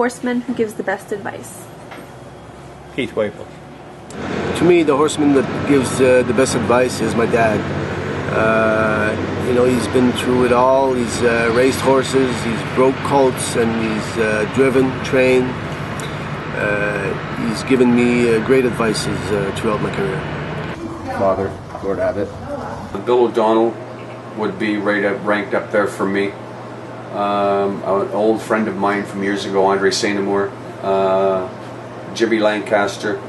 horseman who gives the best advice? Pete Waples. To me, the horseman that gives uh, the best advice is my dad. Uh, you know, he's been through it all. He's uh, raced horses, he's broke colts, and he's uh, driven, trained. Uh, he's given me uh, great advices uh, throughout my career. Father, Lord Abbott. Bill O'Donnell would be right up, ranked up there for me. Um, an old friend of mine from years ago, Andre Saint Amour, uh, Jimmy Lancaster.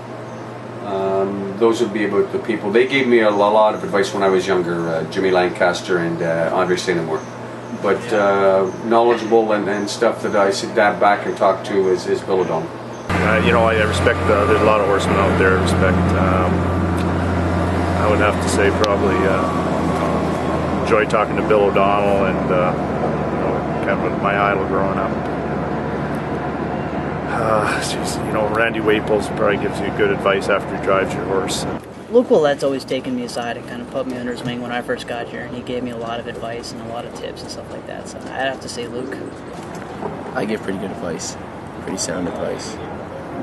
Um, those would be about the people. They gave me a lot of advice when I was younger, uh, Jimmy Lancaster and uh, Andre Saint Amour. But uh, knowledgeable and, and stuff that I sit down back and talk to is, is Bill O'Donnell. Uh, you know, I respect, there's a lot of horsemen out there I respect. Um, I would have to say probably uh, enjoy talking to Bill O'Donnell and uh, kind of my idol growing up. Uh, geez, you know, Randy Waples probably gives you good advice after he drives your horse. Luke Willette's always taken me aside and kind of put me under his wing when I first got here, and he gave me a lot of advice and a lot of tips and stuff like that. So I'd have to say Luke. I give pretty good advice, pretty sound advice,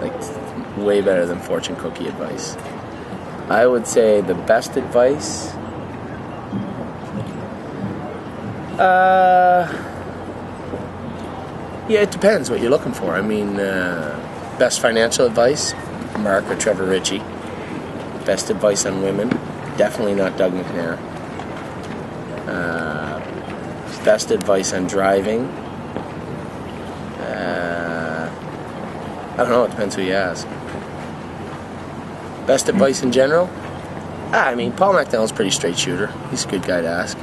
like way better than fortune cookie advice. I would say the best advice. Uh, yeah, it depends what you're looking for. I mean, uh, best financial advice, Mark or Trevor Ritchie. Best advice on women, definitely not Doug McNair. Uh, best advice on driving. Uh, I don't know. It depends who you ask. Best advice in general? Ah, I mean, Paul MacDonell's pretty straight shooter. He's a good guy to ask.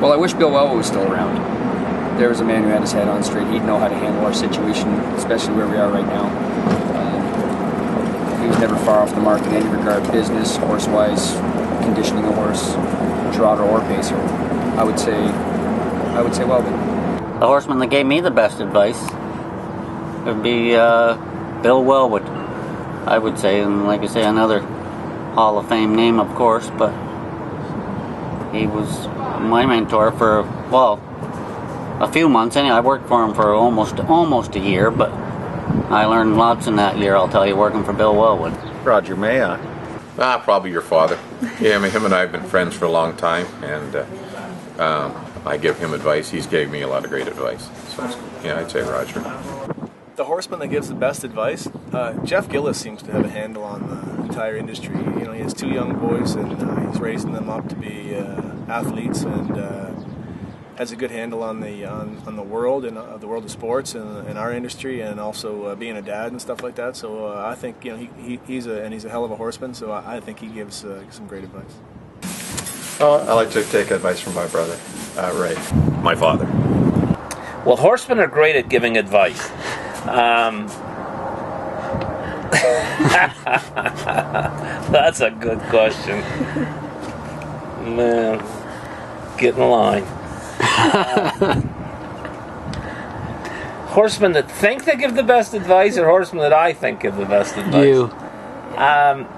Well, I wish Bill Wellwood was still around. There was a man who had his head on straight. He'd know how to handle our situation, especially where we are right now. Um, he was never far off the mark in any regard, business, horse-wise, conditioning a horse, trotter or pacer. I would say, I would say Weldon. The horseman that gave me the best advice would be uh, Bill Wellwood. I would say, and like I say, another Hall of Fame name, of course, but he was my mentor for well a few months. Anyway, I worked for him for almost almost a year, but I learned lots in that year. I'll tell you, working for Bill Wellwood. Roger Mayock. Ah, probably your father. Yeah, I mean, him and I have been friends for a long time, and uh, um, I give him advice. He's gave me a lot of great advice. So, yeah, I'd say Roger. The horseman that gives the best advice, uh, Jeff Gillis seems to have a handle on the entire industry. You know, he has two young boys, and uh, he's raising them up to be uh, athletes, and uh, has a good handle on the on, on the world and uh, the world of sports and, and our industry, and also uh, being a dad and stuff like that. So uh, I think you know he, he, he's a and he's a hell of a horseman. So I, I think he gives uh, some great advice. Oh, I like to take advice from my brother, uh, Ray, my father. Well, horsemen are great at giving advice. Um, that's a good question. Man, get in line. Horsemen that think they give the best advice, or horsemen that I think give the best advice? You. Um,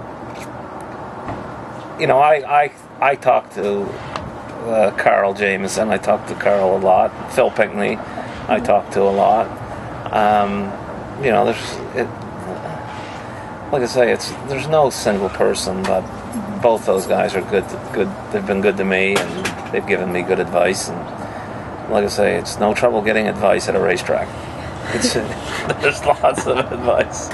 you know, I I I talk to uh, Carl Jamieson. I talk to Carl a lot. Phil Pinkney, I talk to a lot. Um, you know, there's it, like I say, it's there's no single person, but both those guys are good. Good, they've been good to me, and they've given me good advice. And like I say, it's no trouble getting advice at a racetrack. There's lots of advice.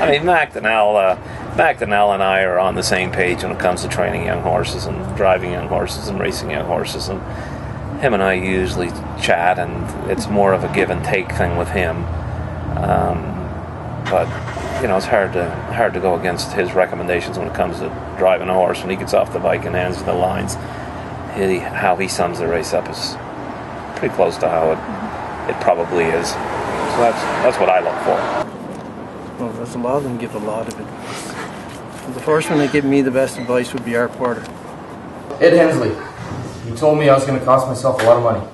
I mean, MacDonell, uh, MacDonell and I are on the same page when it comes to training young horses and driving young horses and racing young horses. And him and I usually chat, and it's more of a give and take thing with him. Um, but you know, it's hard to hard to go against his recommendations when it comes to driving a horse. When he gets off the bike and hands the lines, he, how he sums the race up is pretty close to how it it probably is. So that's that's what I look for. Well, there's a lot of them give a lot of advice. The first one that gave me the best advice would be Art Porter. Ed Hensley. He told me I was going to cost myself a lot of money.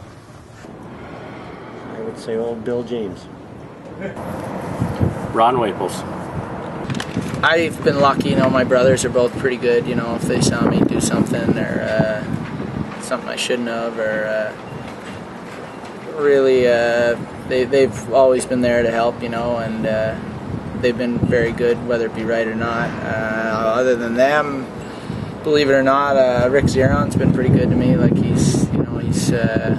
I would say old Bill James. Ron Waples. I've been lucky, you know, my brothers are both pretty good, you know, if they saw me do something or uh, something I shouldn't have or uh, really uh, they they've always been there to help, you know, and uh, they've been very good, whether it be right or not. Uh, other than them, believe it or not, uh, Rick Zeron's been pretty good to me. Like he's, you know, he's. Uh,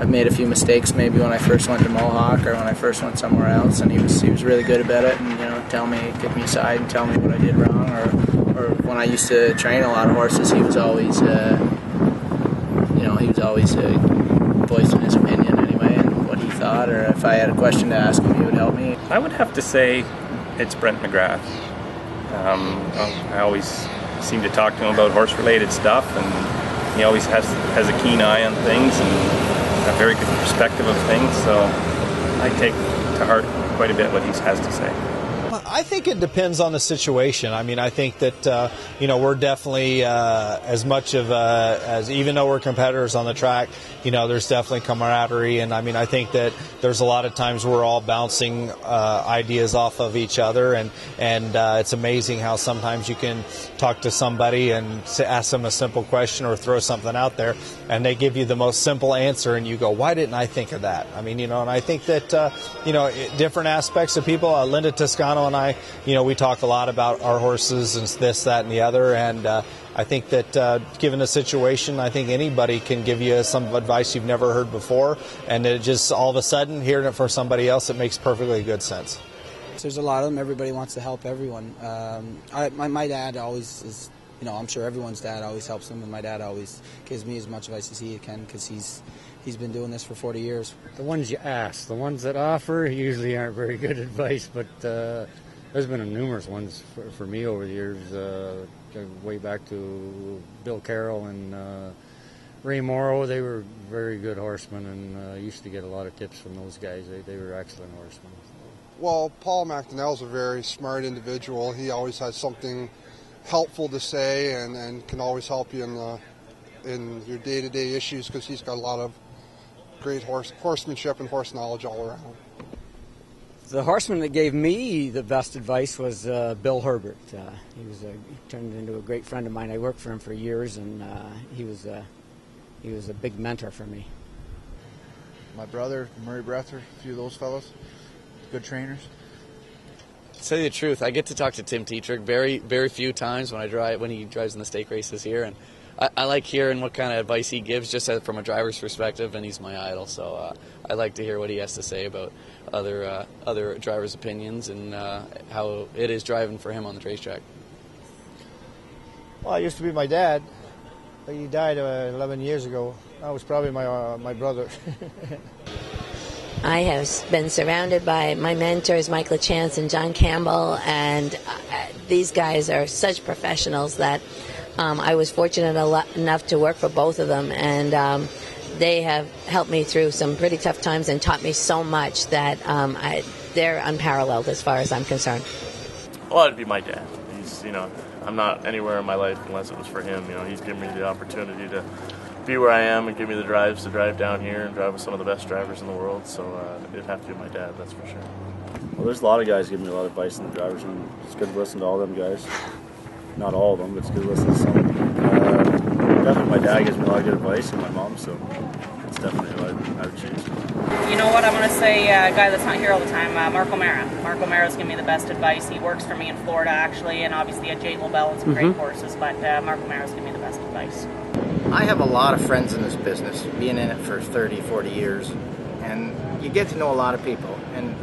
I've made a few mistakes maybe when I first went to Mohawk or when I first went somewhere else, and he was he was really good about it, and you know, tell me, give me aside and tell me what I did wrong, or or when I used to train a lot of horses, he was always, uh, you know, he was always voicing his opinion anyway, and what he or if I had a question to ask him, he would help me. I would have to say it's Brent McGrath. Um, I always seem to talk to him about horse-related stuff, and he always has has a keen eye on things and a very good perspective of things. So I take to heart quite a bit what he has to say. I think it depends on the situation. I mean, I think that uh, you know we're definitely uh, as much of a, as even though we're competitors on the track, you know, there's definitely camaraderie, and I mean, I think that there's a lot of times we're all bouncing uh, ideas off of each other, and and uh, it's amazing how sometimes you can talk to somebody and ask them a simple question or throw something out there, and they give you the most simple answer, and you go, why didn't I think of that? I mean, you know, and I think that uh, you know different aspects of people. Uh, Linda Toscano and I I, you know, we talk a lot about our horses and this, that, and the other. And uh, I think that uh, given the situation, I think anybody can give you some advice you've never heard before. And it just all of a sudden, hearing it from somebody else, it makes perfectly good sense. There's a lot of them. Everybody wants to help everyone. Um, I, my, my dad always is you know, I'm sure everyone's dad always helps them, and my dad always gives me as much advice as he can because he's he's been doing this for 40 years. The ones you ask, the ones that offer, usually aren't very good advice, but uh, there's been numerous ones for, for me over the years, uh, way back to Bill Carroll and uh, Ray Morrow. They were very good horsemen and uh, used to get a lot of tips from those guys. They, they were excellent horsemen. Well, Paul MacDonell's a very smart individual. He always has something helpful to say and, and can always help you in the in your day-to-day issues because he's got a lot of great horse horsemanship and horse knowledge all around. The horseman that gave me the best advice was uh, Bill Herbert. Uh, he was a, he turned into a great friend of mine. I worked for him for years, and uh, he was a, he was a big mentor for me. My brother, Murray Breather, a few of those fellows, good trainers. To tell you the truth, I get to talk to Tim Tetrick very, very few times when I drive when he drives in the stake races here, and I, I, like hearing what kind of advice he gives, just as, from a driver's perspective, and he's my idol. So uh, I like to hear what he has to say about other uh, other drivers' opinions and uh, how it is driving for him on the racetrack. Well, it used to be my dad, but he died uh, 11 years ago. That was probably my uh, my brother. I have been surrounded by my mentors, Mike LaChance and John Campbell, and uh, these guys are such professionals that um, I was fortunate enough to work for both of them, and um, they have helped me through some pretty tough times and taught me so much that um, I, they're unparalleled as far as I'm concerned. Well, it'd be my dad. He's, you know, I'm not anywhere in my life unless it was for him. You know, he's given me the opportunity to be where I am and give me the drives to drive down here and drive with some of the best drivers in the world. So uh, it'd have to be my dad, that's for sure. Well, there's a lot of guys giving me a lot of advice in the drivers, room. it's good to listen to all them guys not all of them, but it's good to listen to some. Uh, definitely, my dad gives me a lot of good advice, and my mom, so it's definitely what I would choose. You know what? I'm going to say uh, a guy that's not here all the time, uh, Mark O'Mara. Mark O'Mara's giving me the best advice. He works for me in Florida, actually, and obviously at J. Lobel and some mm-hmm. great horses, but uh, Mark O'Mara's giving me the best advice. I have a lot of friends in this business, being in it for 30, 40 years, and you get to know a lot of people, and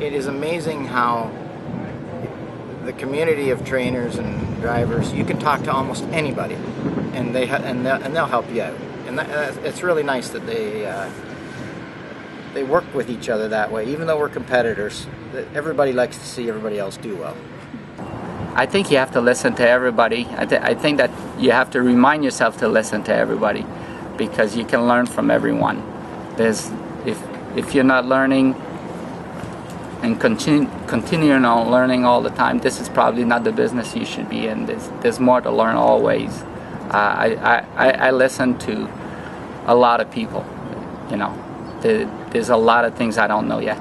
it is amazing how the community of trainers and drivers, you can talk to almost anybody, and they and they'll, and they'll help you out. And that, it's really nice that they uh, they work with each other that way. Even though we're competitors, everybody likes to see everybody else do well. I think you have to listen to everybody. I, th- I think that you have to remind yourself to listen to everybody because you can learn from everyone. There's if if you're not learning and continue, continuing on learning all the time, this is probably not the business you should be in. There's, there's more to learn always. Uh, I, I, I listen to a lot of people, you know. there's a lot of things I don't know yet.